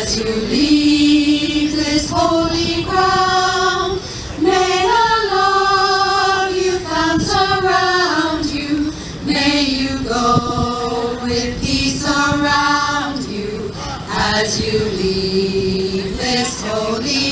As you leave this holy ground, may the love you found surround you. May you go with peace around you as you leave this holy